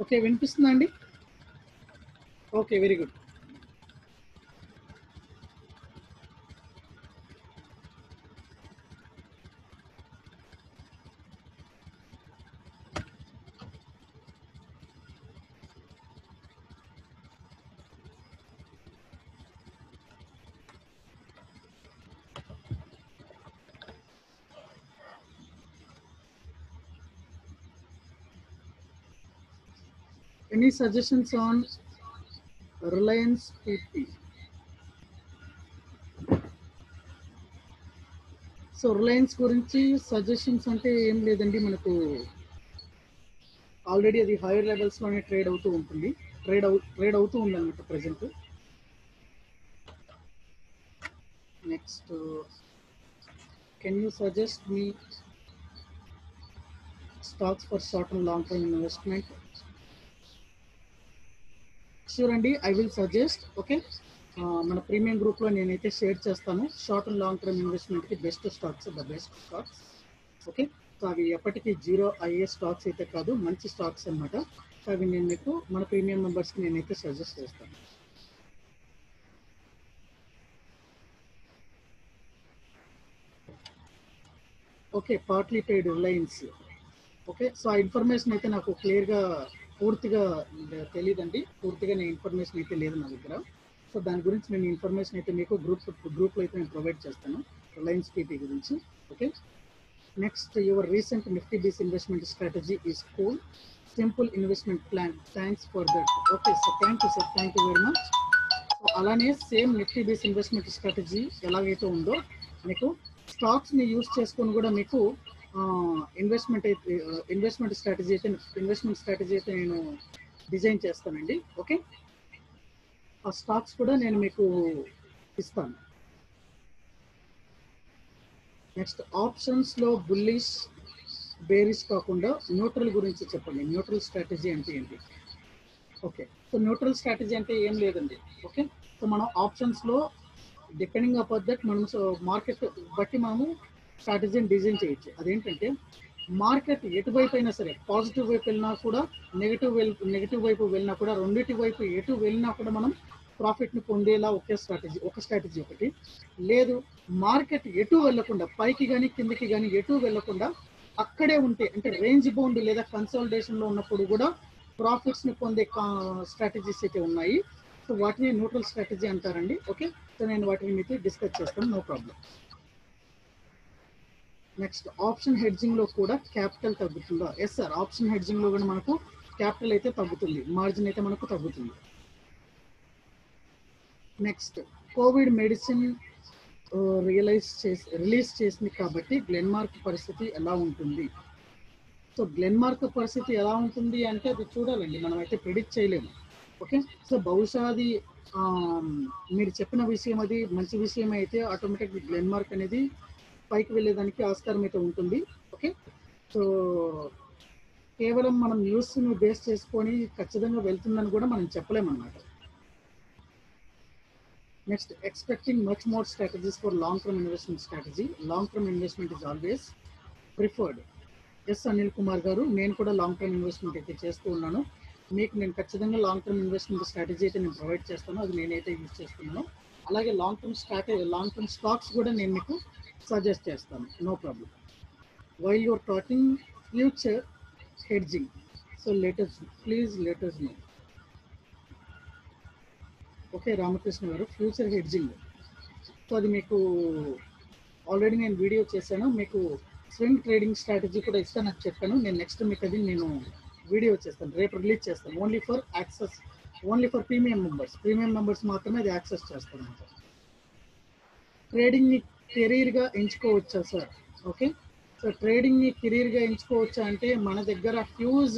Okay వినిపిస్తుందా అండి? Okay very good. Any suggestions on Reliance PP? So Reliance గురించి suggestions అంటే ఏం లేదండి మనకు ఆల్రెడీ అది హైయర్ లెవెల్స్లోనే ట్రేడ్ అవుతూ ఉంటుంది. ట్రేడ్ అవు ట్రేడ్ అవుతూ ఉంది అనమాట present next can you suggest me stocks for short and long term investment sure అండి ఐ విల్ సజెస్ట్ ఓకే మన ప్రీమియం గ్రూప్లో నేనైతే షేర్ చేస్తాను. Short and long term ఇన్వెస్ట్మెంట్కి best stocks the best stocks okay so అవి ఎప్పటికీ zero అయ్యే stocks అయితే కాదు మంచి స్టాక్స్ అన్నమాట. సో అవి నేను మీకు మన ప్రీమియం మెంబర్స్కి నేనైతే సజెస్ట్ చేస్తాను. Okay partly paid Reliance okay so ఆ ఇన్ఫర్మేషన్ అయితే నాకు క్లియర్గా పూర్తిగా తెలియదండి పూర్తిగా నేను ఇన్ఫర్మేషన్ అయితే లేదు నా దగ్గర. సో దాని గురించి నేను ఇన్ఫర్మేషన్ అయితే మీకు గ్రూప్ గ్రూప్లో అయితే నేను ప్రొవైడ్ చేస్తాను. రిలయన్స్ పీపీ గురించి. Okay next your recent Nifty BeES investment strategy is cool simple investment plan thanks for that okay sir thank you sir thank you very much so అలానే same Nifty BeES investment strategy ఎలాగైతే ఉందో మీకు స్టాక్స్ని use చేసుకొని కూడా మీకు investment అయితే investment strategy అయితే investment strategy అయితే నేను డిజైన్ చేస్తానండి. ఓకే ఆ స్టాక్స్ కూడా నేను మీకు ఇస్తాను. నెక్స్ట్ ఆప్షన్స్లో బుల్లిష్ బేరిష్ కాకుండా న్యూట్రల్ గురించి చెప్పండి. న్యూట్రల్ స్ట్రాటజీ అంటే ఏంటి? ఓకే సో న్యూట్రల్ స్ట్రాటజీ అంటే ఏం లేదండి. ఓకే సో మనం ఆప్షన్స్లో డిపెండింగ్ అపాన్ దట్ మనం మార్కెట్ బట్టి మనము స్ట్రాటజీని డిజైన్ చేయొచ్చు. అదేంటంటే మార్కెట్ ఎటువైపు అయినా సరే పాజిటివ్ వైపు వెళ్ళినా కూడా నెగిటివ్ నెగిటివ్ వైపు వెళ్ళినా కూడా రెండింటి వైపు ఎటు వెళ్ళినా కూడా మనం ప్రాఫిట్ని పొందేలా ఒకే స్ట్రాటజీ ఒక స్ట్రాటజీ ఒకటి. లేదు మార్కెట్ ఎటు వెళ్ళకుండా పైకి కానీ కిందకి కానీ ఎటు వెళ్ళకుండా అక్కడే ఉంటే అంటే రేంజ్ బౌండ్ లేదా కన్సల్టేషన్లో ఉన్నప్పుడు కూడా ప్రాఫిట్స్ని పొందే స్ట్రాటజీస్ అయితే ఉన్నాయి. సో వాటిని న్యూట్రల్ స్ట్రాటజీ అంటారండి. ఓకే? సో నేను వాటిని మీతో డిస్కస్ చేస్తాను. నో ప్రాబ్లం నెక్స్ట్ ఆప్షన్ హెడ్జింగ్లో కూడా క్యాపిటల్ తగ్గుతుందా? ఎస్ సార్ ఆప్షన్ హెడ్జింగ్లో కూడా మనకు క్యాపిటల్ అయితే తగ్గుతుంది. మార్జిన్ అయితే మనకు తగ్గుతుంది. నెక్స్ట్ కోవిడ్ మెడిసిన్ రియలైజ్ చేసి రిలీజ్ చేసింది కాబట్టి గ్లెన్మార్క్ పరిస్థితి ఎలా ఉంటుంది? సో గ్లెన్మార్క్ పరిస్థితి ఎలా ఉంటుంది అంటే అది చూడాలండి. మనం అయితే ప్రిడిక్ట్ చేయలేము. ఓకే సో బహుశా అది um, మీరు చెప్పిన విషయం అది మంచి విషయం అయితే ఆటోమేటిక్ గ్లెన్మార్క్ అనేది పైకి వెళ్ళేదానికి ఆస్కారం అయితే ఉంటుంది. ఓకే? సో కేవలం మనం న్యూస్ని బేస్ చేసుకొని ఖచ్చితంగా వెళ్తుందని కూడా మనం చెప్పలేమన్నమాట. Next expecting much more strategies for long term investment strategy long term investment is always preferred yes Anil Kumar గారు నేను కూడా లాంగ్ టర్మ్ ఇన్వెస్ట్మెంట్ అయితే చేస్తూ ఉన్నాను. మీకు నేను ఖచ్చితంగా లాంగ్ టర్మ్ ఇన్వెస్ట్మెంట్ స్ట్రాటజీ అయితే నేను ప్రొవైడ్ చేస్తాను. అది నేనైతే యూజ్ చేస్తున్నాను. అలాగే long term strategy long term stocks కూడా నేను మీకు సజెస్ట్ చేస్తాను. No problem while your talking future hedging so latest please latest no okay Ramakrishna గారు ఫ్యూచర్ హెడ్జింగ్ సో అది మీకు ఆల్రెడీ నేను వీడియో చేశాను. మీకు స్వింగ్ ట్రేడింగ్ స్ట్రాటజీ కూడా ఇస్తాను నాకు చెప్పాను. నేను నెక్స్ట్ మీకు అది నేను వీడియో చేస్తాను. రేపు రిలీజ్ చేస్తాను. Only for access only for premium members premium members మాత్రమే అది యాక్సెస్ చేస్తాను. ట్రేడింగ్ కెరీర్గా కెరీర్గా ఎంచుకోవచ్చా సార్? ఓకే. సో ట్రేడింగ్ని కెరీర్గా ఎంచుకోవచ్చా అంటే మన దగ్గర హ్యూజ్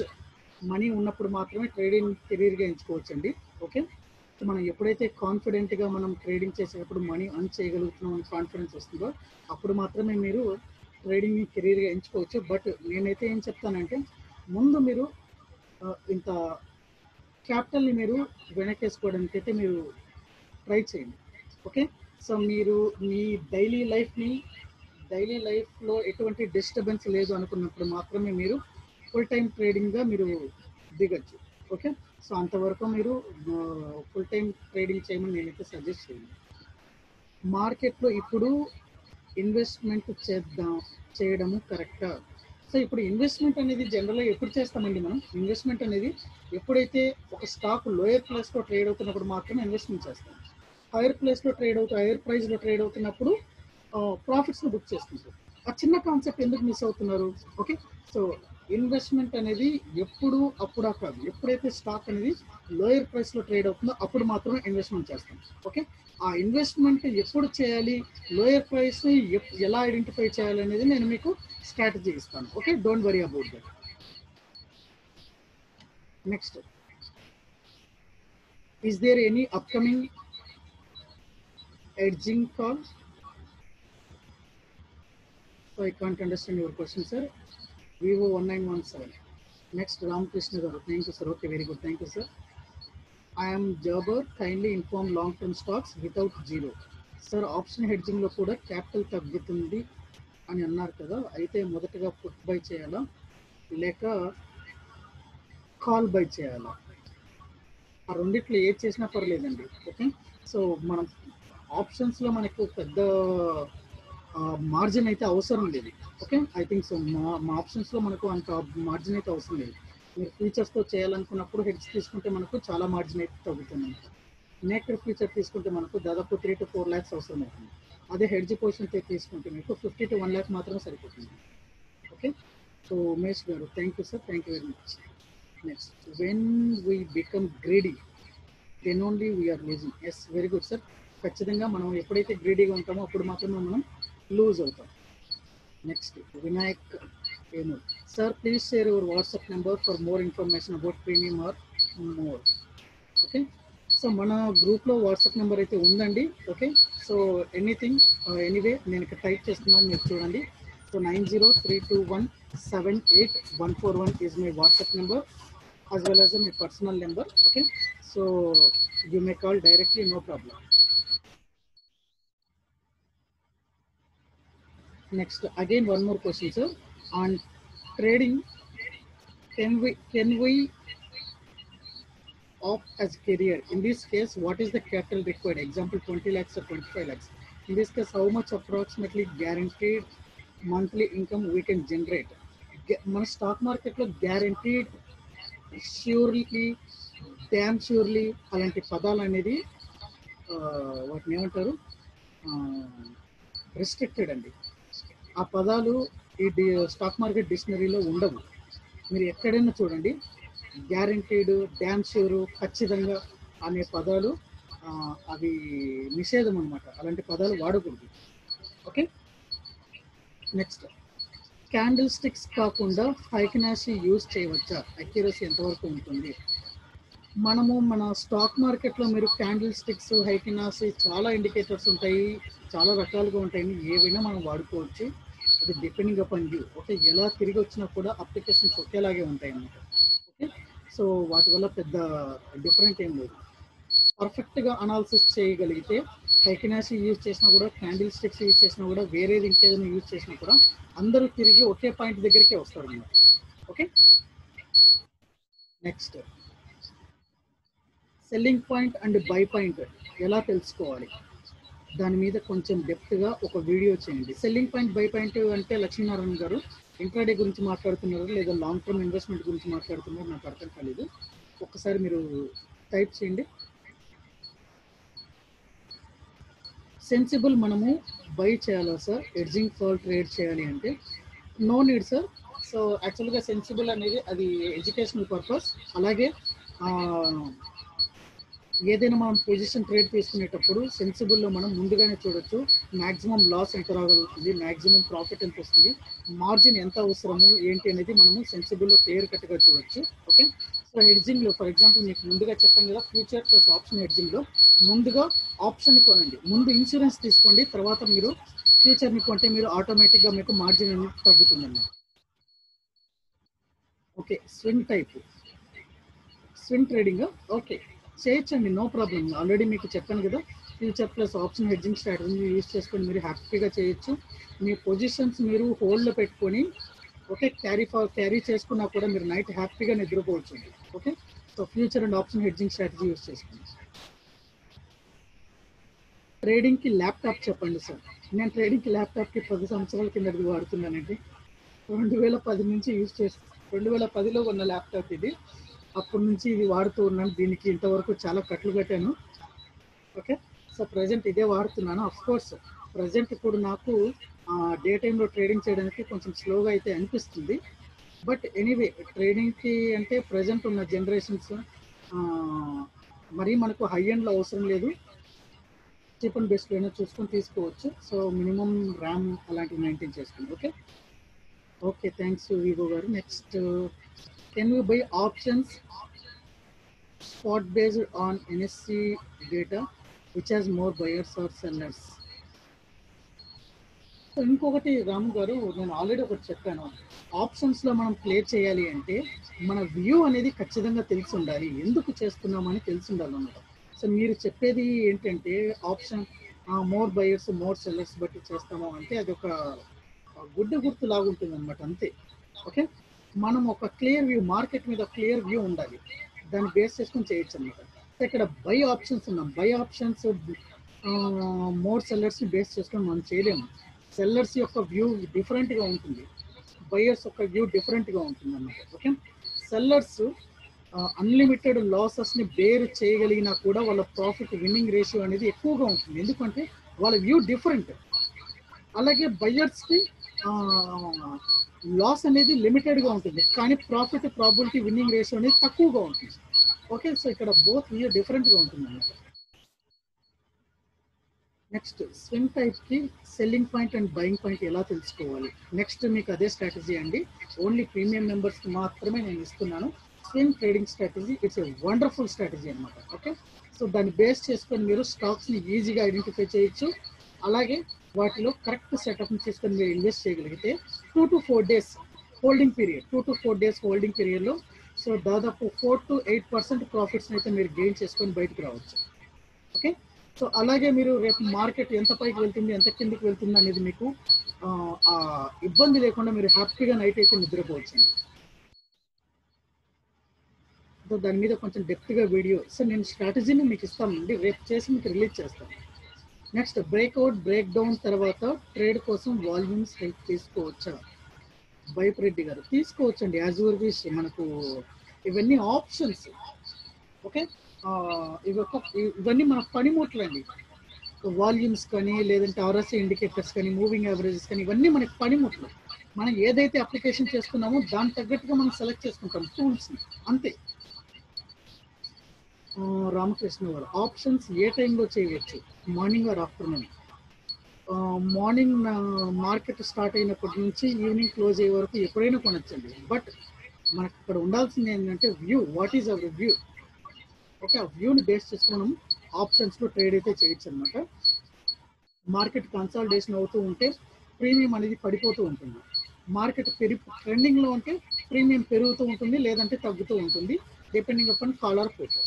మనీ ఉన్నప్పుడు మాత్రమే ట్రేడింగ్ కెరీర్గా ఎంచుకోవచ్చండి. ఓకే. సో మనం ఎప్పుడైతే కాన్ఫిడెంట్గా మనం ట్రేడింగ్ చేసేటప్పుడు మనీ అర్న్ చేయగలుగుతున్నాం అని కాన్ఫిడెన్స్ వస్తుందో అప్పుడు మాత్రమే మీరు ట్రేడింగ్ని కెరీర్గా ఎంచుకోవచ్చు. బట్ నేనైతే ఏం చెప్తానంటే ముందు మీరు ఇంత క్యాపిటల్ని మీరు వెనకేసుకోవడానికి అయితే మీరు ట్రై చేయండి. ఓకే. సో మీరు మీ డైలీ లైఫ్ని డైలీ లైఫ్లో ఎటువంటి డిస్టర్బెన్స్ లేదు అనుకున్నప్పుడు మాత్రమే మీరు ఫుల్ టైం ట్రేడింగ్గా మీరు దిగచ్చు. ఓకే? సో అంతవరకు మీరు ఫుల్ టైం ట్రేడింగ్ చేయమని నేనైతే సజెస్ట్ చేయను. మార్కెట్లో ఇప్పుడు ఇన్వెస్ట్మెంట్ చేద్దాం చేయడము కరెక్టా సో ఇప్పుడు ఇన్వెస్ట్మెంట్ అనేది జనరల్గా ఎప్పుడు చేస్తామండి మనం? ఇన్వెస్ట్మెంట్ అనేది ఎప్పుడైతే ఒక స్టాక్ లోయర్ ప్లస్లో ట్రేడ్ అవుతున్నప్పుడు మాత్రమే ఇన్వెస్ట్మెంట్ చేస్తాం. హైయర్ ప్లేస్లో ట్రేడ్ అవుతూ హైయర్ ప్రైస్లో ట్రేడ్ అవుతున్నప్పుడు ప్రాఫిట్స్ని బుక్ చేసుకుంటాం ఆ చిన్న కాన్సెప్ట్ ఎందుకు మిస్ అవుతున్నారు? ఓకే? సో ఇన్వెస్ట్మెంట్ అనేది ఎప్పుడు అప్పుడా కాదు. ఎప్పుడైతే స్టాక్ అనేది లోయర్ ప్రైస్లో ట్రేడ్ అవుతుందో అప్పుడు మాత్రమే ఇన్వెస్ట్మెంట్ చేస్తాం. ఓకే? ఆ ఇన్వెస్ట్మెంట్ ఎప్పుడు చేయాలి? లోయర్ ప్రైస్ ఎలా ఐడెంటిఫై చేయాలి అనేది నేను మీకు స్ట్రాటజీ ఇస్తాను. Okay? Don't worry about that. Next. Is there any upcoming edging call So I can't understand your question sir Vivo one nine one Garu. Next you, sir. Thank you sir okay very good thank you sir Kindly inform kindly inform long term stocks without zero sir option హెడ్జింగ్లో కూడా capital తగ్గుతుంది అని అన్నారు కదా. అయితే మొదటగా put by చేయాలా? లేక call by చేయాలా? ఆ రెండిట్లో ఏది చేసినా పర్లేదండి. ఓకే సో మనం ఆప్షన్స్లో మనకు పెద్ద మార్జిన్ అయితే అవసరం లేదు. ఓకే ఐ థింక్ సో మా మా ఆప్షన్స్లో మనకు అంత మార్జిన్ అయితే అవసరం లేదు. మీరు ఫీచర్స్తో చేయాలనుకున్నప్పుడు హెడ్స్ తీసుకుంటే మనకు చాలా మార్జిన్ అయితే తగ్గుతుంది నేక్టర్ ఫీచర్ తీసుకుంటే మనకు దాదాపు త్రీ టు ఫోర్ ల్యాక్స్ అవసరం అవుతుంది. అదే హెడ్జ్ పొజిషన్ తీసుకుంటే మీకు ఫిఫ్టీ టు వన్ ల్యాక్ మాత్రమే సరిపోతుంది. ఓకే సో ఉమేష్ గారు thank you sir thank you very much next when we become greedy then only we are losing yes very good sir ఖచ్చితంగా మనం ఎప్పుడైతే గ్రీడీగా ఉంటామో అప్పుడు మాత్రమే మనం లూజ్ అవుతాం. నెక్స్ట్ వినాయక్ ఏమో. Sir please share your WhatsApp number for more information about premium or more okay so మన గ్రూప్లో వాట్సాప్ నెంబర్ అయితే ఉందండి. ఓకే సో ఎనీథింగ్ ఎనీవే నేను ఇక్కడ టైప్ చేస్తున్నాను మీరు చూడండి. So nine zero three two one seven eight one four one is my WhatsApp number as well as my personal number. Okay? So you may call directly no problem. Next again one more question sir on trading can we can we opt as career in this case what is the capital required example twenty lakhs twenty five lakhs in this case how much approximately guaranteed monthly income we can generate మన stock మార్కెట్లో guaranteed surely damn surely అలాంటి పదాలు అనేది వాటిని ఏమంటారు? Restricted అండి. ఆ పదాలు ఈ డి స్టాక్ మార్కెట్ డిక్షనరీలో ఉండవు. మీరు ఎక్కడైనా చూడండి గ్యారంటీడ్ డ్యామ్ షూరు ఖచ్చితంగా అనే పదాలు అవి నిషేధం అనమాట అలాంటి పదాలు వాడకూడదు. ఓకే? నెక్స్ట్ క్యాండిల్ స్టిక్స్ కాకుండా హైకినాసి యూజ్ చేయవచ్చా? అక్యురసీ ఎంతవరకు ఉంటుంది? మనము మన స్టాక్ మార్కెట్లో మీరు క్యాండిల్ స్టిక్స్ హైకినాస్ చాలా ఇండికేటర్స్ ఉంటాయి చాలా రకాలుగా ఉంటాయి. ఏవైనా మనం వాడుకోవచ్చు. అది డిపెండింగ్ అపాన్ యూ ఓకే ఎలా తిరిగి వచ్చినా కూడా అప్లికేషన్స్ ఒకేలాగే ఉంటాయి అన్నమాట. ఓకే సో వాటి వల్ల పెద్ద డిఫరెంట్ ఏం లేదు. పర్ఫెక్ట్గా అనాలిసిస్ చేయగలిగితే హైకినాస్ యూజ్ చేసినా కూడా క్యాండిల్ స్టిక్స్ యూజ్ చేసినా కూడా వేరేది ఇంకేదైనా యూజ్ చేసినా కూడా అందరూ తిరిగి ఒకే పాయింట్ దగ్గరికే వస్తారు అన్నమాట okay next. Selling point and buy point ఎలా తెలుసుకోవాలి? దాని మీద కొంచెం డెప్త్గా ఒక వీడియో చేయండి. సెల్లింగ్ పాయింట్ బై పాయింట్ అంటే లక్ష్మీనారాయణ గారు ఇంట్రాడే గురించి మాట్లాడుతున్నారు లేదా లాంగ్ టర్మ్ ఇన్వెస్ట్మెంట్ గురించి మాట్లాడుతున్నారు నాకు అర్థం కాలేదు. ఒక్కసారి మీరు టైప్ చేయండి. సెన్సిబుల్ మనము బై చేయాలా సార్ ఎడ్జింగ్ ఫాల్ ట్రేడ్ చేయాలి అంటే? నో నీడ్ సార్ సో యాక్చువల్గా సెన్సిబుల్ అనేది అది ఎడ్యుకేషనల్ పర్పస్ అలాగే ఏదైనా మనం పొజిషన్ ట్రేడ్ తీసుకునేటప్పుడు సెన్సిబుల్లో మనం ముందుగానే చూడొచ్చు. మ్యాక్సిమం లాస్ ఎంత రాగలుగుతుంది? మ్యాక్సిమం ప్రాఫిట్ ఎంత వస్తుంది? మార్జిన్ ఎంత అవసరము? ఏంటి అనేది మనము సెన్సిబుల్లో క్లియర్ కట్గా చూడొచ్చు. ఓకే సో హెడ్జింగ్లో ఫర్ ఎగ్జాంపుల్ మీకు ముందుగా చెప్పాను కదా ఫ్యూచర్ ప్లస్ ఆప్షన్ హెడ్జింగ్లో ముందుగా ఆప్షన్ కొనండి. ముందు ఇన్సూరెన్స్ తీసుకోండి తర్వాత మీరు ఫ్యూచర్ని కొంటే మీరు ఆటోమేటిక్గా మీకు మార్జిన్ అనేది తగ్గుతుందండి. Okay swing type swing trading okay చేయొచ్చండి నో ప్రాబ్లం ఆల్రెడీ మీకు చెప్పాను కదా future plus option hedging strategy use చేసుకొని మీరు హ్యాపీగా చేయొచ్చు. మీ పొజిషన్స్ మీరు హోల్డ్లో పెట్టుకొని ఓకే క్యారీ ఫార్ క్యారీ చేసుకున్నా కూడా మీరు నైట్ హ్యాపీగా నిద్రపోవచ్చు. Okay? So future and option hedging strategy use చేసుకోండి. ట్రేడింగ్కి ల్యాప్టాప్ చెప్పండి సార్. నేను ట్రేడింగ్కి ల్యాప్టాప్కి పది సంవత్సరాల కిందది వాడుతున్నానండి. రెండు వేల పది నుంచి యూజ్ చేసి రెండు వేల పదిలో ఉన్న ల్యాప్టాప్ ఇది. అప్పటి నుంచి ఇది వాడుతూ ఉన్నాను. దీనికి ఇంతవరకు చాలా కట్లు కట్టాను. ఓకే? సో ప్రజెంట్ ఇదే వాడుతున్నాను. అఫ్ కోర్స్ ప్రజెంట్ ఇప్పుడు నాకు డే టైంలో ట్రేడింగ్ చేయడానికి కొంచెం స్లోగా అయితే అనిపిస్తుంది. బట్ ఎనీవే ట్రేడింగ్కి అంటే ప్రజెంట్ ఉన్న జనరేషన్స్ మరీ మనకు హై ఎండ్లో అవసరం లేదు. చీప్ అండ్ బెస్ట్ అయినా చూసుకొని తీసుకోవచ్చు. సో మినిమం ర్యామ్ అలాంటివి మెయింటైన్ చేసుకోండి. ఓకే? ఓకే థ్యాంక్స్ వివో గారు. Next can you buy options spot based on NSC data which has more buyers or sellers so ఇంకొకటి రాము గారు నేను ఆల్రెడీ ఒకటి చెప్పాను. ఆప్షన్స్లో మనం క్లియర్ చేయాలి అంటే మన వ్యూ అనేది ఖచ్చితంగా తెలిసి ఉండాలి. ఎందుకు చేస్తున్నామని తెలిసి ఉండాలి అన్నమాట. సో మీరు చెప్పేది ఏంటంటే option more buyers more sellers బట్టి చేస్తాము అంటే అది ఒక గుడ్డ గుర్తు లాగుంటుంది అనమాట అంతే. ఓకే మనం ఒక క్లియర్ వ్యూ మార్కెట్ మీద క్లియర్ వ్యూ ఉండాలి. దాన్ని బేస్ చేసుకొని చేయొచ్చు అనమాట ఇక్కడ బై ఆప్షన్స్ ఉన్నాం. బై ఆప్షన్స్ మోర్ సెల్లర్స్ని బేస్ చేసుకొని మనం చేయలేము. సెల్లర్స్ యొక్క వ్యూ డిఫరెంట్గా ఉంటుంది. బయర్స్ యొక్క వ్యూ డిఫరెంట్గా ఉంటుంది అన్నమాట. ఓకే సెల్లర్స్ అన్లిమిటెడ్ లాసెస్ని బేర్ చేయగలిగినా కూడా వాళ్ళ ప్రాఫిట్ విన్నింగ్ రేషియో అనేది ఎక్కువగా ఉంటుంది. ఎందుకంటే వాళ్ళ వ్యూ డిఫరెంట్ అలాగే బయర్స్కి లాస్ అనేది లిమిటెడ్గా ఉంటుంది. కానీ ప్రాఫిట్ ప్రాబిలిటీ విన్నింగ్ రేషియో అనేది తక్కువగా ఉంటుంది. ఓకే సో ఇక్కడ బోత్ వ్యూ డిఫరెంట్గా ఉంటుంది అన్నమాట. Next swing టైప్కి selling point and buying point ఎలా తెలుసుకోవాలి? నెక్స్ట్ మీకు అదే స్ట్రాటజీ అండి. ఓన్లీ ప్రీమియం మెంబర్స్కి మాత్రమే నేను ఇస్తున్నాను. Swing trading strategy it's a wonderful strategy అనమాట ఓకే సో దాన్ని బేస్ చేసుకొని మీరు స్టాక్స్ని ఈజీగా ఐడెంటిఫై చేయొచ్చు. అలాగే వాటిలో కరెక్ట్ సెటప్ చేసుకొని మీరు ఇన్వెస్ట్ చేయగలిగితే two to four days holding period two to four days holding పీరియడ్లో సో దాదాపు ఫోర్ టు ఎయిట్ పర్సెంట్ ప్రాఫిట్స్ని అయితే మీరు గెయిన్ చేసుకొని బయటకు రావచ్చు. ఓకే సో అలాగే మీరు రేపు మార్కెట్ ఎంత పైకి వెళ్తుంది ఎంత కిందికి వెళ్తుంది అనేది మీకు ఇబ్బంది లేకుండా మీరు హ్యాపీగా నైట్ అయితే నిద్రపోవచ్చు. సో దాని మీద కొంచెం డెప్త్గా వీడియో సో నేను స్ట్రాటజీని మీకు ఇస్తానండి రేపు చేసి మీకు రిలీజ్ చేస్తాను. నెక్స్ట్ బ్రేక్అవుట్ బ్రేక్ డౌన్ తర్వాత ట్రేడ్ కోసం వాల్యూమ్స్ హెల్ప్ తీసుకోవచ్చా భయపరెడ్డి రెడ్డి గారు తీసుకోవచ్చండి. యాజ్ యువర్ విష్ మనకు ఇవన్నీ ఆప్షన్స్. ఓకే? ఇవి ఇవన్నీ మన పనిముట్లు అండి. వాల్యూమ్స్ కానీ లేదంటే ఆర్ఎస్ఏ ఇండికేటర్స్ కానీ మూవింగ్ యావరేజెస్ కానీ ఇవన్నీ మనకి పనిముట్లు. మనం ఏదైతే అప్లికేషన్ చేసుకున్నామో దాని తగ్గట్టుగా మనం సెలెక్ట్ చేసుకుంటాం టూల్స్ని. అంతే. రామకృష్ణ గారు. ఆప్షన్స్ ఏ టైంలో చేయవచ్చు morning or afternoon? Morning market start అయినప్పటి నుంచి ఈవినింగ్ క్లోజ్ అయ్యే వరకు ఎప్పుడైనా కొనొచ్చండి. బట్ మనకు ఇక్కడ ఉండాల్సింది ఏంటంటే view. What is our view okay ఆ వ్యూని బేస్ చేసుకుని మనం ఆప్షన్స్లో ట్రేడ్ అయితే చేయొచ్చు అనమాట మార్కెట్ కన్సాలిడేషన్ అవుతూ ఉంటే ప్రీమియం అనేది పడిపోతూ ఉంటుంది. మార్కెట్ పెరిగి ట్రెండింగ్లో ఉంటే ప్రీమియం పెరుగుతూ ఉంటుంది లేదంటే తగ్గుతూ ఉంటుంది. Depending upon caller photo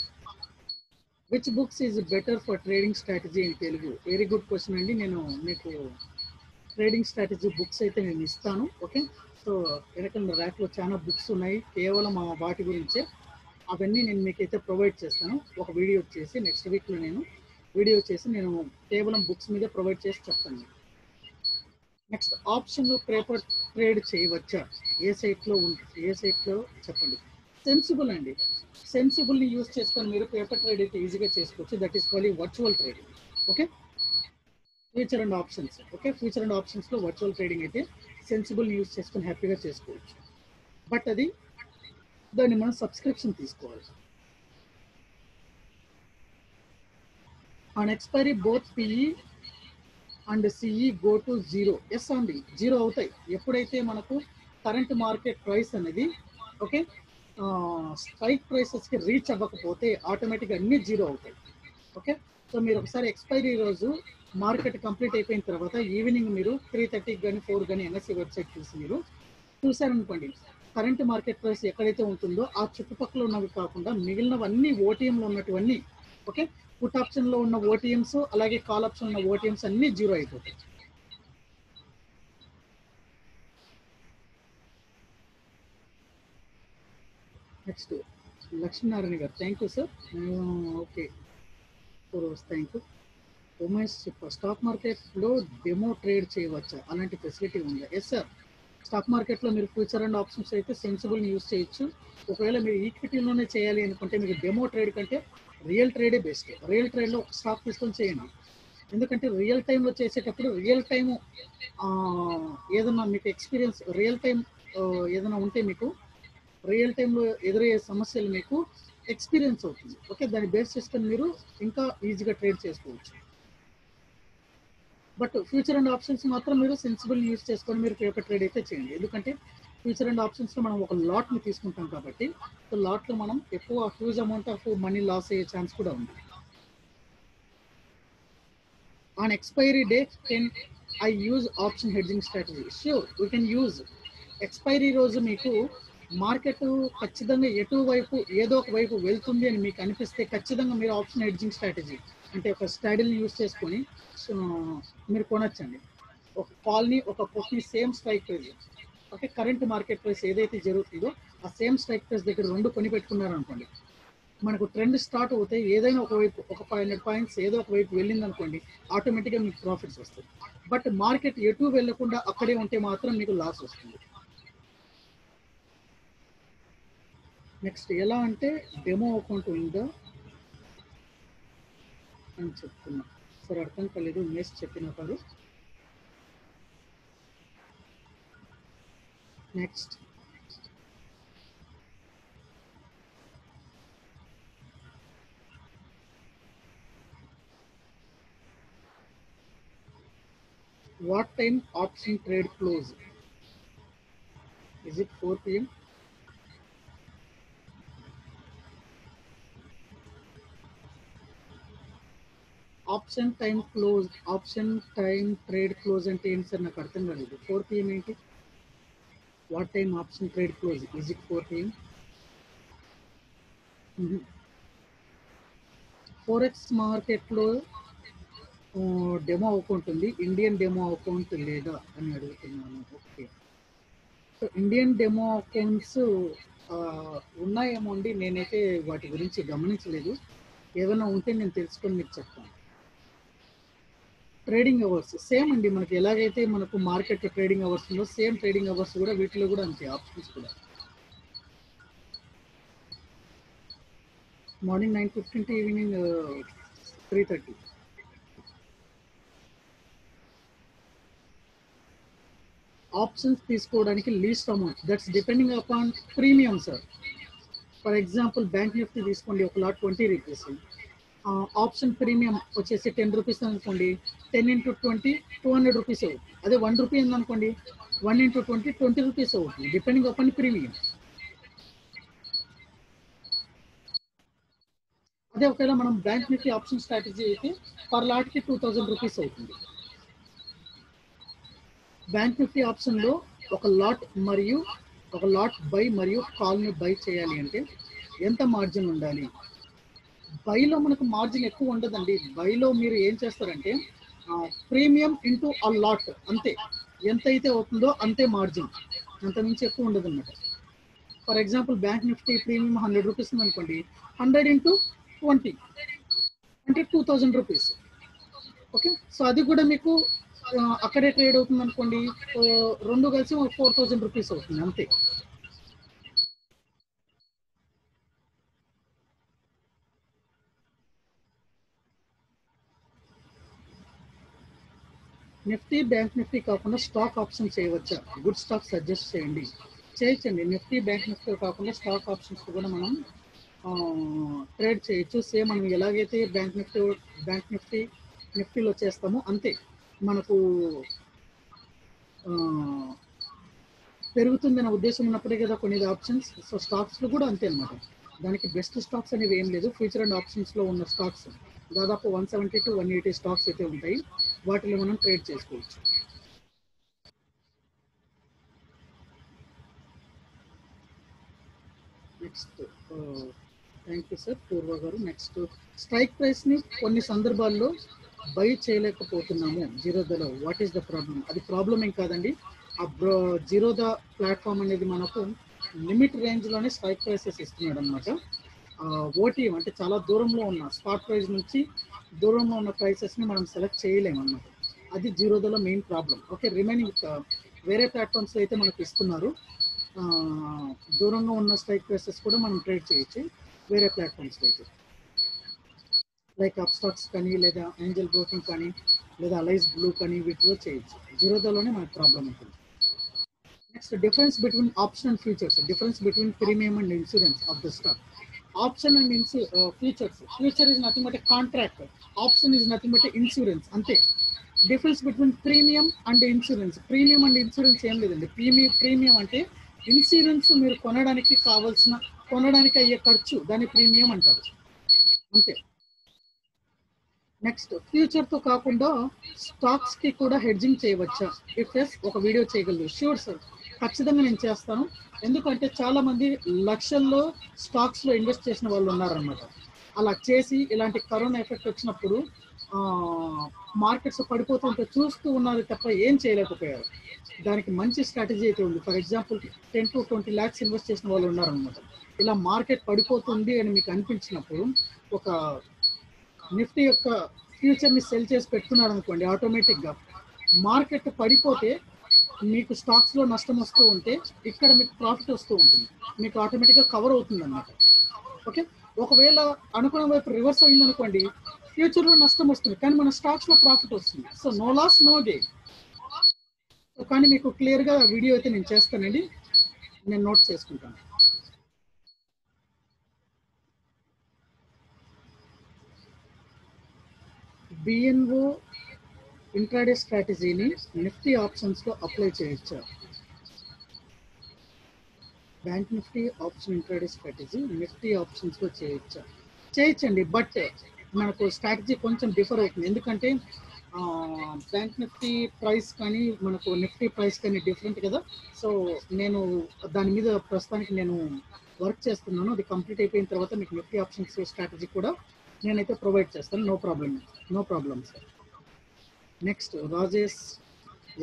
which books is better for trading strategy in Telugu very good question అండి. నేను మీకు ట్రేడింగ్ స్ట్రాటజీ బుక్స్ అయితే నేను ఇస్తాను ఓకే సో వెనకాల ర్యాక్లో చాలా బుక్స్ ఉన్నాయి. కేవలం ఆ వాటి గురించే. అవన్నీ నేను మీకైతే ప్రొవైడ్ చేస్తాను. ఒక వీడియో చేసి నెక్స్ట్ వీక్లో నేను వీడియో చేసి నేను కేవలం బుక్స్ మీద ప్రొవైడ్ చేసి చెప్తాను. నెక్స్ట్ ఆప్షన్లో పేపర్ ట్రేడ్ చేయవచ్చా? ఏ సైట్లో ఉంటుంది ఏ సైట్లో చెప్పండి. సెన్సిబుల్ అండి. సెన్సిబుల్ని యూస్ చేసుకొని మీరు పేపర్ ట్రేడ్ అయితే ఈజీగా చేసుకోవచ్చు. That is call virtual trading okay future and options okay future and ఆప్షన్స్లో వర్చువల్ ట్రేడింగ్ అయితే సెన్సిబుల్ని యూస్ చేసుకొని హ్యాపీగా చేసుకోవచ్చు. బట్ అది దాన్ని మనం సబ్స్క్రిప్షన్ తీసుకోవాలి. On expiry both PE and CE go to zero yes అండి జీరో అవుతాయి. ఎప్పుడైతే మనకు కరెంట్ మార్కెట్ ప్రైస్ అనేది ఓకే స్ట్రైక్ ప్రైసెస్కి రీచ్ అవ్వకపోతే ఆటోమేటిక్గా అన్నీ జీరో అవుతాయి. ఓకే? సో మీరు ఒకసారి ఎక్స్పైరీ రోజు మార్కెట్ కంప్లీట్ అయిపోయిన తర్వాత ఈవినింగ్ మీరు త్రీ థర్టీకి కానీ ఫోర్ కానీ ఎన్ఎస్సి వెబ్సైట్ చూసి మీరు చూసారనుకోండి కరెంట్ మార్కెట్ ప్రైస్ ఎక్కడైతే ఉంటుందో ఆ చుట్టుపక్కల ఉన్నవి కాకుండా మిగిలినవన్నీ ఓటీఎంలో ఉన్నటువన్నీ ఓకే? పుట్ ఆప్షన్లో ఉన్న ఓటీఎంస్ అలాగే కాల్ ఆప్షన్ ఉన్న ఓటీఎంస్ అన్నీ జీరో అయిపోతాయి. నెక్స్ట్ లక్ష్మీనారాయణ గారు. Thank you sir okay thank you Umesh stock మార్కెట్లో డెమో ట్రేడ్ చేయవచ్చా? అలాంటి ఫెసిలిటీ ఉందా? ఎస్ సార్ స్టాక్ మార్కెట్లో మీరు ఫ్యూచర్ అండ్ ఆప్షన్స్ అయితే సెన్సిబుల్ యూస్ చేయొచ్చు. ఒకవేళ మీరు ఈక్విటీలోనే చేయాలి అనుకుంటే మీకు డెమో ట్రేడ్ కంటే రియల్ ట్రేడే బెస్ట్ రియల్ ట్రేడ్లో ఒక స్టాక్ తీసుకొని చేయండి ఎందుకంటే రియల్ టైంలో చేసేటప్పుడు రియల్ టైం ఏదన్నా మీకు ఎక్స్పీరియన్స్ రియల్ టైం ఏదైనా ఉంటే మీకు రియల్ టైంలో ఎదురయ్యే సమస్యలు మీకు ఎక్స్పీరియన్స్ అవుతుంది. ఓకే దాన్ని బేస్ చేసుకొని మీరు ఇంకా ఈజీగా ట్రేడ్ చేసుకోవచ్చు. బట్ ఫ్యూచర్ అండ్ ఆప్షన్స్ మాత్రం మీరు సెన్సిబుల్ యూస్ చేసుకొని మీరు యొక్క ట్రేడ్ అయితే చేయండి. ఎందుకంటే ఫ్యూచర్ అండ్ ఆప్షన్స్లో మనం ఒక లాట్ని తీసుకుంటాం కాబట్టి సో లాట్లో మనం ఎక్కువ huge amount of money loss అయ్యే ఛాన్స్ కూడా ఉంది. On expiry day can I use option hedging strategy sure we can use expiry రోజు మీకు మార్కెట్ ఖచ్చితంగా ఎటువైపు ఏదో ఒక వైపు వెళ్తుంది అని మీకు అనిపిస్తే ఖచ్చితంగా మీరు ఆప్షన్ హెడ్జింగ్ స్ట్రాటజీ అంటే ఒక స్ట్రాటజీని యూస్ చేసుకొని మీరు కొనొచ్చండి. ఒక కాల్ని ఒక పొట్ని same strike price. Okay current market price ఏదైతే జరుగుతుందో ఆ సేమ్ స్ట్రైక్ ప్రైస్ దగ్గర రెండు కొని పెట్టుకున్నారనుకోండి మనకు ట్రెండ్ స్టార్ట్ అవుతే ఏదైనా ఒక వైపు ఒక ఫైవ్ హండ్రెడ్ పాయింట్స్ ఏదో ఒక వైపు వెళ్ళింది అనుకోండి ఆటోమేటిక్గా మీకు ప్రాఫిట్స్ వస్తాయి. బట్ మార్కెట్ ఎటు వెళ్ళకుండా అక్కడే ఉంటే మాత్రం మీకు లాస్ వస్తుంది. నెక్స్ట్ ఎలా అంటే డెమో అకౌంట్ ఉందా అని చెప్తున్నా. సార్ అర్థం కాలేదు మేస్ చెప్పిన కాదు. Next what time option trade close? Is it 4 pm option time close option time trade close అంటే ఏంటి సార్? నాకు అర్థం కాలేదు. ఫోర్ పిఎం ఏంటి? What time option trade close is it four PM forex మార్కెట్లో డెమో అకౌంట్ ఉంది. Indian demo account లేదా అని అడుగుతున్నాను. Okay so Indian demo accounts ఉన్నాయేమో అండి. నేనైతే వాటి గురించి గమనించలేదు. ఏదైనా ఉంటే నేను తెలుసుకొని మీకు చెప్తాను. Trading hours. సేమ్ అండి మనకి ఎలాగైతే మనకు మార్కెట్ ట్రేడింగ్ అవర్స్ ఉందో సేమ్ ట్రేడింగ్ అవర్స్ కూడా వీటిలో కూడా అంతే ఆప్షన్స్ కూడా. Morning nine fifteen to evening three thirty. Options తీసుకోవడానికి least amount. That's depending upon premium sir for example bank Nifty తీసుకోండి ఒక lot twenty rupees option premium వచ్చేసి టెన్ రూపీస్ అనుకోండి ten into twenty two hundred rupees అవుతుంది అదే one rupee ఉందనుకోండి one into twenty twenty rupees అవుతుంది depending upon premium అదే ఒకవేళ మనం బ్యాంక్ నిఫ్టీ ఆప్షన్ స్ట్రాటజీ అయితే పర్ లాట్కి టూ థౌజండ్ రూపీస్ అవుతుంది. బ్యాంక్ నిఫ్టీ ఆప్షన్లో ఒక లాట్ మరియు ఒక లాట్ బై మరియు కాల్ని బై చేయాలి అంటే ఎంత మార్జిన్ ఉండాలి? బైలో మనకు మార్జిన్ ఎక్కువ ఉండదండి. బైలో మీరు ఏం చేస్తారంటే ప్రీమియం ఇంటూ ఆ లాట్ అంతే. ఎంత అయితే అవుతుందో అంతే మార్జిన్. అంత మించి ఎక్కువ ఉండదు అనమాట for example bank Nifty premium hundred rupees అనుకోండి హండ్రెడ్ ఇంటూ ట్వంటీ. అంటే two thousand rupees. Okay? So అది కూడా మీకు అక్కడే ట్రేడ్ అవుతుంది అనుకోండి రెండు కలిసి ఫోర్ థౌజండ్ రూపీస్ అవుతుంది అంతే. నిఫ్టీ బ్యాంక్ నిఫ్టీ కాకుండా స్టాక్ ఆప్షన్ చేయవచ్చా? గుడ్ స్టాక్ సజెస్ట్ చేయండి. చేయొచ్చండి నిఫ్టీ బ్యాంక్ నిఫ్టీ కాకుండా స్టాక్ ఆప్షన్స్ కూడా మనం ట్రేడ్ చేయొచ్చు. సేమ్ మనం ఎలాగైతే బ్యాంక్ నిఫ్టీ బ్యాంక్ నిఫ్టీ నిఫ్టీలో చేస్తామో అంతే. మనకు ఆ, పెరుగుతుందనే ఉద్దేశం ఉన్నప్పుడే కదా కొన్ని ఆప్షన్స్ సో స్టాక్స్లో కూడా అంతే అనమాట దానికి బెస్ట్ స్టాక్స్ అనేవి ఏం లేదు. ఫ్యూచర్ అండ్ ఆప్షన్స్లో ఉన్న స్టాక్స్ దాదాపు one seventy to one eighty stocks అయితే ఉంటాయి. వాటిలో మనం ట్రేడ్ చేసుకోవచ్చు. Next thank you sir Purva గారు నెక్స్ట్ స్ట్రైక్ ప్రైస్ని కొన్ని సందర్భాల్లో బై చేయలేకపోతున్నాము. జీరోదాలో వాట్ ఈస్ ద ప్రాబ్లం అది ప్రాబ్లం ఏం కాదండి. ఆ జీరోదా ప్లాట్ఫామ్ అనేది మనకు లిమిట్ రేంజ్లోనే స్ట్రైక్ ప్రైసెస్ ఇస్తున్నాడు అనమాట ఓటీఎం అంటే చాలా దూరంలో ఉన్న స్పాట్ ప్రైస్ నుంచి దూరంలో ఉన్న ప్రైసెస్ని మనం సెలెక్ట్ చేయలేము అన్నమాట అది జీరోదోలో మెయిన్ ప్రాబ్లం ఓకే రిమైనింగ్ వేరే ప్లాట్ఫామ్స్ అయితే మనకు ఇస్తున్నారు. దూరంగా ఉన్న స్ట్రైక్ ప్రైసెస్ కూడా మనం ట్రేడ్ చేయొచ్చు. వేరే ప్లాట్ఫామ్స్ అయితే. లైక్ అప్స్టాక్స్ కానీ లేదా ఏంజల్ బ్రోకింగ్ కానీ లేదా అలైజ్ బ్లూ కానీ వీటిలో చేయొచ్చు. జీరోదోలోనే మనకు ప్రాబ్లం ఉంటుంది. Next difference between option and futures difference between premium and insurance of the stock option and ఇన్సూ futures. Future is nothing but contract option is nothing but insurance అంతే. Difference between premium and insurance premium and insurance ఏం లేదండి. Premium premium అంటే insurance మీరు కొనడానికి కావాల్సిన కొనడానికి అయ్యే ఖర్చు దాని ప్రీమియం అంటారు. అంతే. నెక్స్ట్ ఫ్యూచర్తో కాకుండా స్టాక్స్కి కూడా హెడ్జింగ్ చేయవచ్చా? ఇఫ్ ఎస్ ఒక వీడియో చేయగలరు. షూర్ సార్ ఖచ్చితంగా నేను చేస్తాను. ఎందుకంటే చాలా మంది లక్షల్లో స్టాక్స్లో ఇన్వెస్ట్ చేసిన వాళ్ళు ఉన్నారనమాట అలా చేసి ఇలాంటి కరోనా ఎఫెక్ట్ వచ్చినప్పుడు మార్కెట్స్ పడిపోతుంటే చూస్తూ ఉన్నారు తప్ప ఏం చేయలేకపోయారు. దానికి మంచి స్ట్రాటజీ అయితే ఉంది. For example ten to twenty lakhs invest చేసిన వాళ్ళు ఉన్నారనమాట ఇలా మార్కెట్ పడిపోతుంది అని మీకు అనిపించినప్పుడు ఒక నిఫ్టీ యొక్క ఫ్యూచర్ని సెల్ చేసి పెట్టుకున్నారు అనుకోండి ఆటోమేటిక్గా మార్కెట్ పడిపోతే మీకు స్టాక్స్లో నష్టం వస్తూ ఉంటే ఇక్కడ మీకు ప్రాఫిట్ వస్తూ ఉంటుంది. మీకు ఆటోమేటిక్గా కవర్ అవుతుంది అనమాట ఓకే ఒకవేళ అనుకున్న వైపు రివర్స్ అయింది అనుకోండి ఫ్యూచర్లో నష్టం వస్తుంది. కానీ మన స్టాక్స్లో ప్రాఫిట్ వస్తుంది. So no loss no gain కానీ మీకు క్లియర్గా వీడియో అయితే నేను చేస్తానండి. నేను నోట్ చేసుకుంటాను. బిఎన్ఓ ఇంట్రాడే స్ట్రాటజీని నిఫ్టీ ఆప్షన్స్లో అప్లై చేయొచ్చా bank Nifty option intraday strategy Nifty ఆప్షన్స్లో చేయొచ్చు చేయొచ్చండి బట్ మనకు స్ట్రాటజీ కొంచెం డిఫర్ అవుతుంది. ఎందుకంటే బ్యాంక్ నిఫ్టీ ప్రైస్ కానీ మనకు నిఫ్టీ ప్రైస్ కానీ డిఫరెంట్ కదా. సో నేను దాని మీద ప్రస్తుతానికి నేను వర్క్ చేస్తున్నాను. అది కంప్లీట్ అయిపోయిన తర్వాత మీకు నిఫ్టీ ఆప్షన్స్ స్ట్రాటజీ కూడా నేనైతే ప్రొవైడ్ చేస్తాను. No problem no problem sir next Rajesh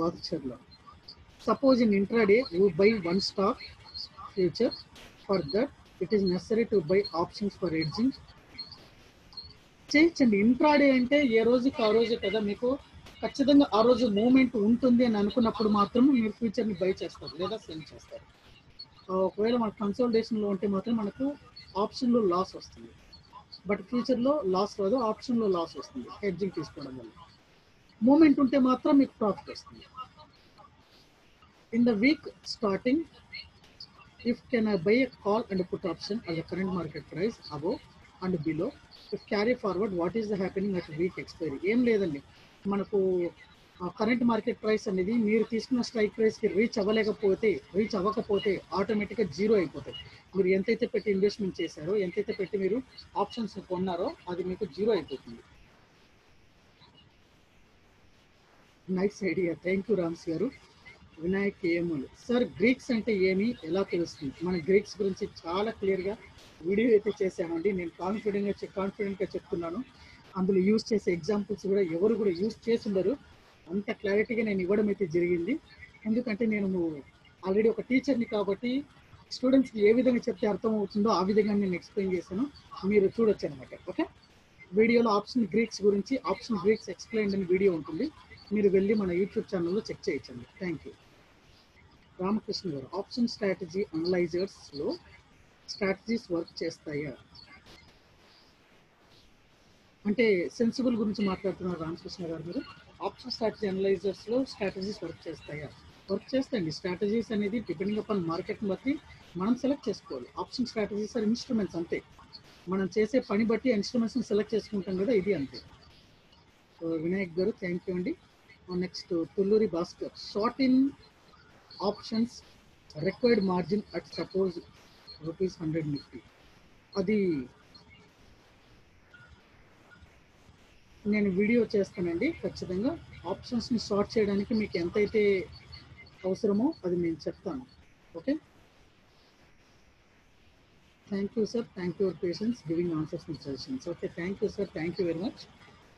వాక్చర్లో suppose in intraday you buy one stock future for that it is necessary to buy options for hedging చేయించండి ఇంట్రాడే అంటే ఏ రోజుకి ఆ రోజు కదా మీకు ఖచ్చితంగా ఆ రోజు మూమెంట్ ఉంటుంది అని అనుకున్నప్పుడు మాత్రం మీరు ఫ్యూచర్ని బై చేస్తారు లేదా సెల్ చేస్తారు. ఒకవేళ మన కన్సల్టేషన్లో ఉంటే మాత్రం మనకు ఆప్షన్లో లాస్ వస్తుంది. బట్ ఫ్యూచర్లో లాస్ రాదు ఆప్షన్లో లాస్ వస్తుంది హెడ్జింగ్ తీసుకోవడం వల్ల. మూమెంట్ ఉంటే మాత్రం మీకు ప్రాఫిట్ వస్తుంది in the week starting if can I buy call and put option at the current market price above and below if carry forward what is the happening at week expiry ఏం లేదండి. మనకు current market price అనేది మీరు తీసుకున్న strike ప్రైస్కి reach అవ్వలేకపోతే reach అవ్వకపోతే ఆటోమేటిక్గా zero అయిపోతుంది మీరు ఎంతైతే పెట్టి ఇన్వెస్ట్మెంట్ చేశారో ఎంతైతే పెట్టి మీరు ఆప్షన్స్ కొన్నారో అది మీకు జీరో అయిపోతుంది. Nice idea. Thank you Rams గారు. వినాయక్ ఏములు. సార్ గ్రీక్స్ అంటే ఏమి? ఎలా తెలుస్తుంది? మన గ్రీక్స్ గురించి చాలా క్లియర్గా వీడియో అయితే చేశామండి. నేను కాన్ఫిడెంట్గా కాన్ఫిడెంట్గా చెప్తున్నాను. అందులో యూజ్ చేసే ఎగ్జాంపుల్స్ కూడా ఎవరు కూడా యూజ్ చేసి ఉండరు. అంత క్లారిటీగా నేను ఇవ్వడం అయితే జరిగింది. ఎందుకంటే నేను ఆల్రెడీ ఒక టీచర్ని కాబట్టి స్టూడెంట్స్కి ఏ విధంగా చెప్తే అర్థం అవుతుందో ఆ విధంగా నేను ఎక్స్ప్లెయిన్ చేశాను. మీరు చూడొచ్చు అనమాట ఓకే? వీడియోలో ఆప్షన్ గ్రీక్స్ గురించి ఆప్షన్ గ్రీక్స్ ఎక్స్ప్లెయిన్ అని వీడియో ఉంటుంది. మీరు వెళ్ళి మన యూట్యూబ్ ఛానల్లో చెక్ చేయించండి. థ్యాంక్ యూ రామకృష్ణ గారు ఆప్షన్ స్ట్రాటజీ అనలైజర్స్లో స్ట్రాటజీస్ వర్క్ చేస్తాయా? అంటే సెన్సిబుల్ గురించి మాట్లాడుతున్నారు రామకృష్ణ గారు మీరు. ఆప్షన్ స్ట్రాటజీ అనలైజర్స్లో స్ట్రాటజీస్ వర్క్ చేస్తాయా? వర్క్ చేస్తాయండి. స్ట్రాటజీస్ అనేది డిపెండింగ్ అపాన్ మార్కెట్ని బట్టి మనం సెలెక్ట్ చేసుకోవాలి. ఆప్షన్ స్ట్రాటజీస్ ఆర్ ఇన్స్ట్రుమెంట్స్ అంతే. మనం చేసే పని బట్టి ఇన్స్ట్రుమెంట్స్ని సెలెక్ట్ చేసుకుంటాం కదా ఇది అంతే. వినాయక్ గారు థ్యాంక్ యూ అండి. Next Tulluri Bhaskar short in options required margin at suppose rupees hundred Nifty అది నేను వీడియో చేస్తానండి ఖచ్చితంగా. ఆప్షన్స్ని షార్ట్ చేయడానికి మీకు ఎంతైతే అవసరమో అది నేను చెప్తాను. Okay thank you sir thank you for patience giving answers and suggestions okay thank you sir thank you very much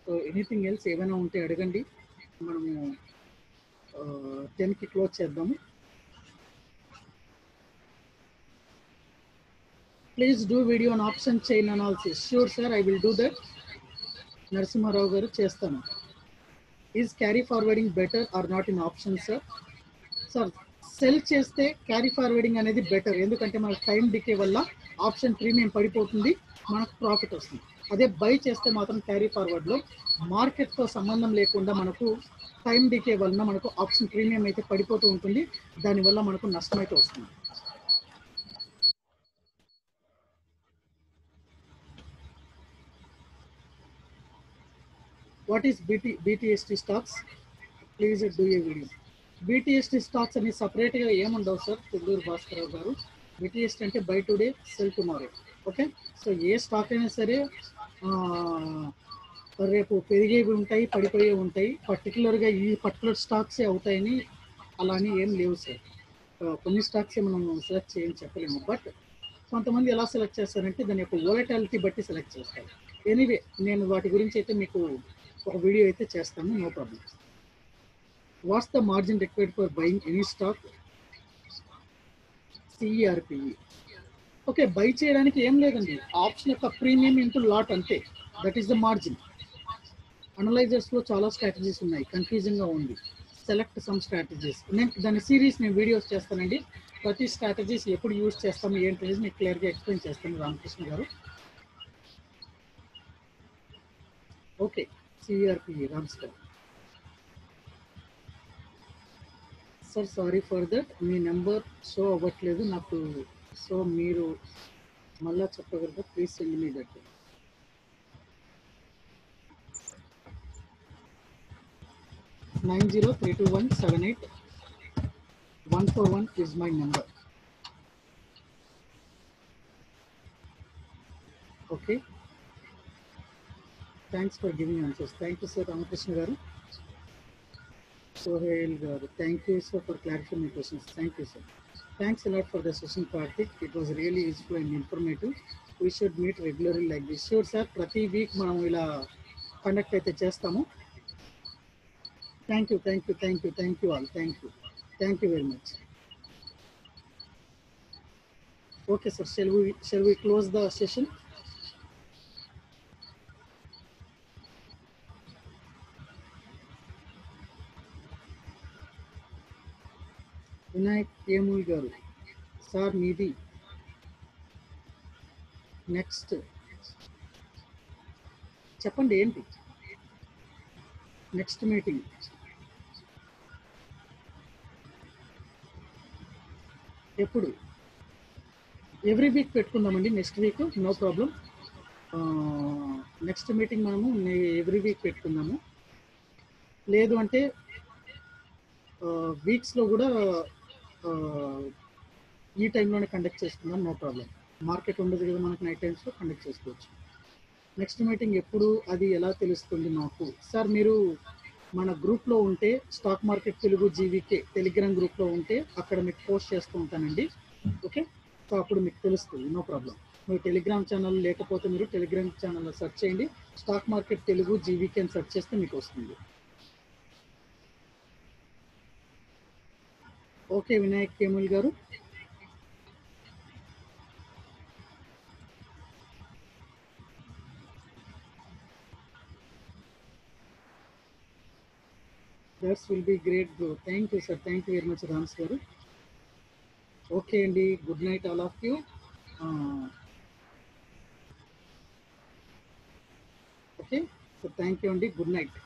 so anything else ఏమైనా ఉంటే అడగండి. మనము టెన్కి క్లోజ్ చేద్దాము. Please do video on option chain analysis. Sure sir I will do that Narasimharao గారు చేస్తాను. Is carry forwarding better or not in option sir sir sell చేస్తే carry forwarding అనేది బెటర్ ఎందుకంటే మనకు టైం డికే వల్ల option premium పడిపోతుంది మనకు profit వస్తుంది. అదే బై చేస్తే మాత్రం క్యారీ ఫార్వర్డ్లో మార్కెట్తో సంబంధం లేకుండా మనకు టైం డికే వలన మనకు ఆప్షన్ ప్రీమియం అయితే పడిపోతూ ఉంటుంది. దానివల్ల మనకు నష్టం అయితే వస్తుంది. What is BT BTST stocks please do a video BTST stocks అని సపరేట్గా ఏముండవు సార్ తుల్లూరు భాస్కర్ గారు. బీటీఎస్టీ అంటే buy today sell tomorrow okay so a stock అయినా సరే రేపు పెరిగేవి ఉంటాయి పడిపోయేవి ఉంటాయి. పర్టికులర్గా ఈ పర్టికులర్ స్టాక్సే అవుతాయని అలా అని ఏం లేవు సార్ కొన్ని స్టాక్సే మనం సెలెక్ట్ చేయని చెప్పలేము. బట్ కొంతమంది ఎలా సెలెక్ట్ చేస్తారంటే దాని యొక్క వోలటాలిటీ బట్టి సెలెక్ట్ చేస్తారు. ఎనీవే నేను వాటి గురించి అయితే మీకు ఒక వీడియో అయితే చేస్తాను. No problem what's the margin required for buying any stock CE or PE okay buy చేయడానికి ఏం లేదండి. ఆప్షన్ యొక్క ప్రీమియం ఇంటూ లాట్ అంతే. దట్ ఈస్ ద మార్జిన్ అనలైజర్స్లో చాలా స్ట్రాటజీస్ ఉన్నాయి. కన్ఫ్యూజింగ్గా ఉంది. సెలెక్ట్ సమ్ స్ట్రాటజీస్ నేను దాని సిరీస్ నేను వీడియోస్ చేస్తానండి. ప్రతి స్ట్రాటజీస్ ఎప్పుడు యూజ్ చేస్తాము ఏంటి మీకు క్లియర్గా ఎక్స్ప్లెయిన్ చేస్తాను రామకృష్ణ గారు. ఓకే సిఆర్పి రామస్కారం సార్ సారీ ఫర్ దట్ మీ నెంబర్ షో అవ్వట్లేదు. నాకు సో మీరు మళ్ళా చెప్పగలరా please send me that nine zero three two one seven eight one four one is my number okay thanks for giving answers thank you sir Ramakrishna గారు Sohail Garu. Thank you, sir, for clarifying my questions. Thank you, sir. Thanks a lot for the session, Karthik. It was really useful and informative. We should meet regularly like this. Sure, sir. ప్రతి week మనం ఇలా conduct అయితే చేస్తాము thank you thank you thank you thank you all thank you thank you very much okay sir shall we shall we close the session Vinayak కేముల్ గారు? Sir మీది? Next. చెప్పండి ఏంటి? Next meeting. ఎప్పుడు? ఎవ్రీ వీక్ పెట్టుకుందామండి next week. No problem. Next meeting మనము every week పెట్టుకుందాము. లేదు అంటే వీక్స్లో కూడా ఈ టైంలోనే కండక్ట్ చేసుకుందాం నో ప్రాబ్లం మార్కెట్ ఉండదు కదా మనకు నైట్ టైమ్స్లో కండక్ట్ చేసుకోవచ్చు. నెక్స్ట్ మీటింగ్ ఎప్పుడు అది ఎలా తెలుస్తుంది నాకు సార్ మీరు మన గ్రూప్లో ఉంటే stock market Telugu GVK Telegram గ్రూప్లో ఉంటే అక్కడ మీకు పోస్ట్ చేస్తూ ఉంటానండి. ఓకే సో అప్పుడు మీకు తెలుస్తుంది నో ప్రాబ్లం మీరు టెలిగ్రామ్ ఛానల్ లేకపోతే మీరు టెలిగ్రామ్ ఛానల్లో సెర్చ్ చేయండి. స్టాక్ మార్కెట్ తెలుగు జీవీకే అని సెర్చ్ చేస్తే మీకు వస్తుంది. ఓకే వినాయక్ కేముల్ గారు. That's will be great bro thank you sir thank you very much Rams గారు. ఓకే అండి good night all of you okay so thank you అండి గుడ్ నైట్